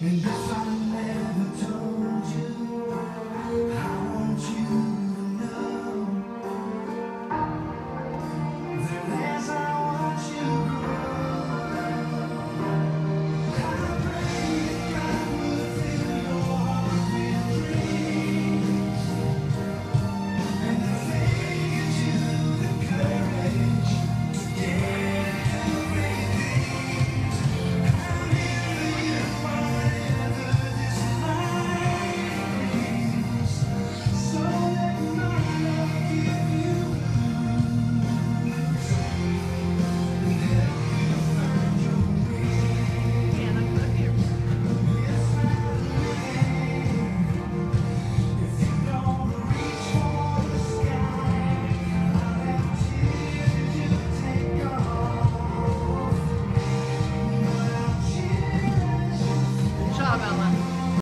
And